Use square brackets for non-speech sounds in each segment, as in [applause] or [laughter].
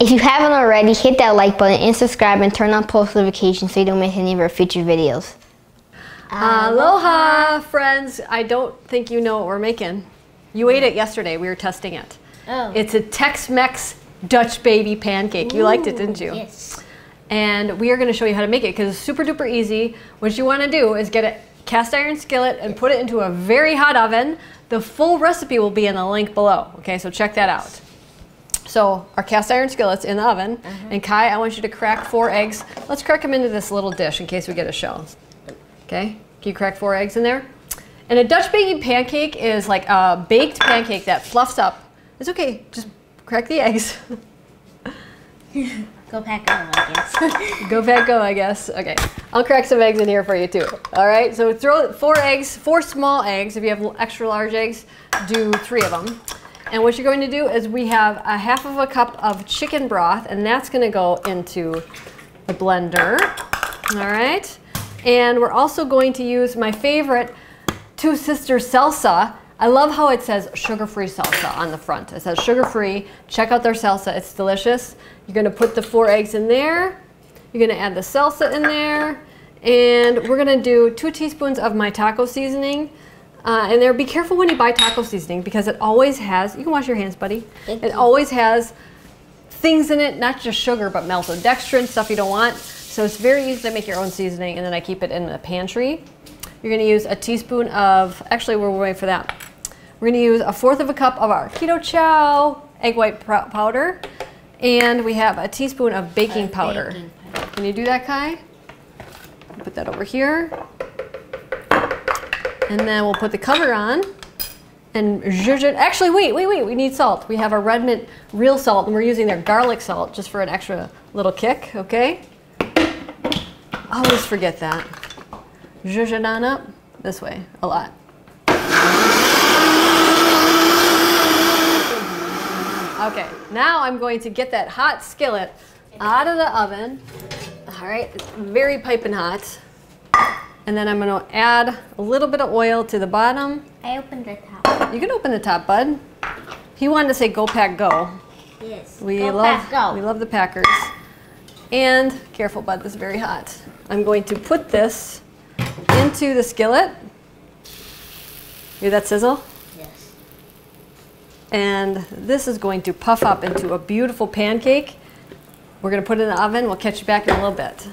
If you haven't already, hit that like button and subscribe and turn on post notifications so you don't miss any of our future videos. Aloha, friends. I don't think you know what we're making. You ate it yesterday. We were testing it. Oh. It's a Tex-Mex Dutch baby pancake. You liked it, didn't you? Yes. And we are going to show you how to make it because it's super duper easy. What you want to do is get a cast iron skillet and put it into a very hot oven. The full recipe will be in the link below. Okay, so check that out. So our cast iron skillet's in the oven. Mm-hmm. And Kai, I want you to crack four eggs. Let's crack them into this little dish in case we get a shell. Okay, can you crack four eggs in there? And a Dutch baking pancake is like a baked pancake that fluffs up. It's okay, just crack the eggs. [laughs] Go pack on, I guess. [laughs] Go back, go, I guess. Okay, I'll crack some eggs in here for you too. All right, so throw four eggs, four small eggs. If you have extra large eggs, do three of them. And what you're going to do is we have a half of a cup of chicken broth, and that's going to go into the blender. All right, and we're also going to use my favorite Two Sisters salsa. I love how it says sugar-free salsa on the front. It says sugar-free. Check out their salsa. It's delicious. You're going to put the four eggs in there. You're going to add the salsa in there. And we're going to do two teaspoons of my taco seasoning. Uh, and there, be careful when you buy taco seasoning because it always has, you can wash your hands, buddy. Thank it you. always has things in it, not just sugar, but maltodextrin, stuff you don't want. So it's very easy to make your own seasoning, and then I keep it in the pantry. You're gonna use a teaspoon of, actually, we're waiting for that. We're gonna use a fourth of a cup of our Keto Chow egg white powder, and we have a teaspoon of baking Of powder. baking powder. Can you do that, Kai? Put that over here. And then we'll put the cover on and zhuzh it. Actually, wait, wait, wait. We need salt. We have our Redmond real salt, and we're using their garlic salt just for an extra little kick, okay? Always forget that. Zhuzh it on up this way a lot. Okay, now I'm going to get that hot skillet out of the oven. All right, it's very piping hot. And then I'm going to add a little bit of oil to the bottom. I opened the top. You can open the top, bud. He wanted to say go pack go. Yes. We go love pack, go. we love the Packers. And careful, bud, this is very hot. I'm going to put this into the skillet. Hear that sizzle? Yes. And this is going to puff up into a beautiful pancake. We're going to put it in the oven. We'll catch you back in a little bit.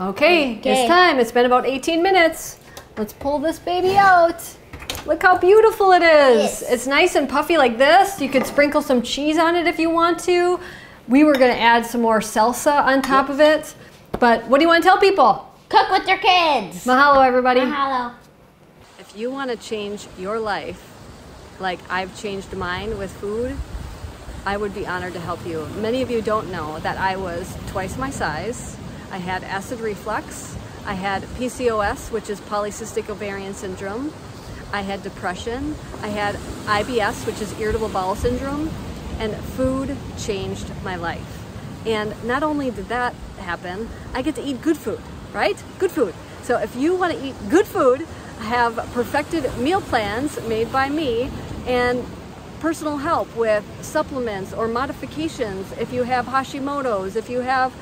Okay, Okay. it's time. It's been about 18 minutes. Let's pull this baby out. Look how beautiful it is. Yes. It's nice and puffy like this. You could sprinkle some cheese on it if you want to. We were going to add some more salsa on top of it. But what do you want to tell people? Cook with your kids. Mahalo, everybody. Mahalo. If you want to change your life like I've changed mine with food, I would be honored to help you. Many of you don't know that I was twice my size. I had acid reflux. I had PCOS, which is polycystic ovarian syndrome. I had depression. I had IBS, which is irritable bowel syndrome. And food changed my life. And not only did that happen, I get to eat good food, right? Good food. So if you want to eat good food, have perfected meal plans made by me and personal help with supplements or modifications if you have Hashimoto's, if you have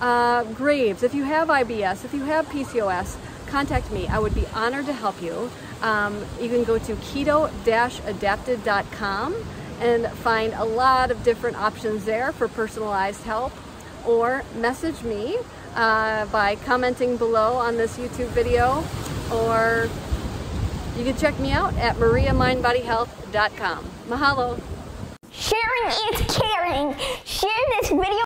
uh, Graves, if you have IBS, if you have PCOS, contact me. I would be honored to help you. Um, you can go to keto-adapted.com and find a lot of different options there for personalized help or message me uh, by commenting below on this YouTube video or you can check me out at mariamindbodyhealth.com. Mahalo. Sharing is caring. Share this video